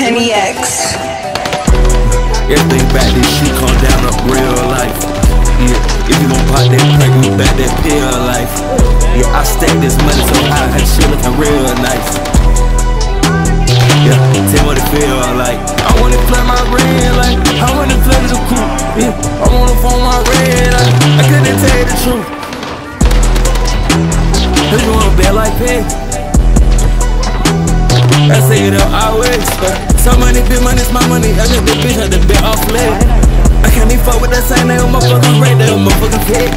NEX. Everything back this shit come down to real life. Yeah, if you gon' pop that crack, you back that pill life. Yeah, I stack this money so high, that shit looking real nice. Yeah, tell what it feel like. I wanna play my red like, I wanna play the coupe. Yeah, I wanna phone my red like, I couldn't tell you the truth. Cause you wanna bet like that. I say it up always. Some money, big money, it's my money. I just the bitch had the bet off leg. I can't even fuck with that same name, motherfucking red, that motherfucking pig.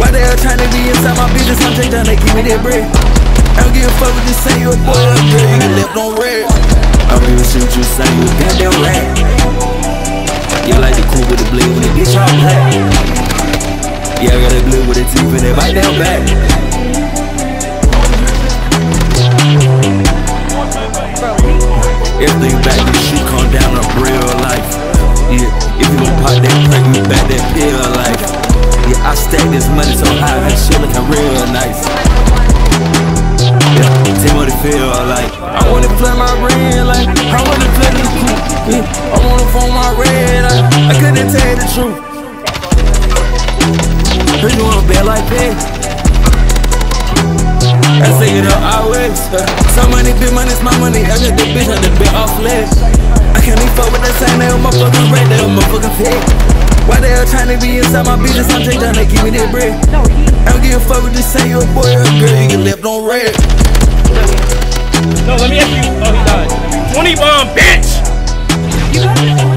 Why they all trying to be inside my business? I'm just trying to give me that bread. I don't give a fuck what you say, you a boy or a girl, you get left on red. I don't even what you say, you a goddamn rat. You like the cool with the blade when it gets all black. Yeah, I got the blue with the teeth and it right down back. Everything back this shit come down to real life. Yeah, if you gon' pop that crack, you back that pill life. Yeah, I stack this money so high, that shit looking real nice. Yeah, tell what it feel like. I wanna play my red like, I wanna play this cool. Yeah, I wanna phone my red like, I couldn't tell you the truth. Cause you wanna bet like that. I say it up always. Uh, some money, big money, it's my money. I just the bitch on the off flesh. I can't even fuck with that same name, motherfucking red, that motherfucking fake. Why they all trying to be inside my business? I'm just trying to give me that bread. I don't give a fuck with you say you a boy or a girl, you get left on red. No, let me ask you. Oh, he died. 20 bomb, bitch!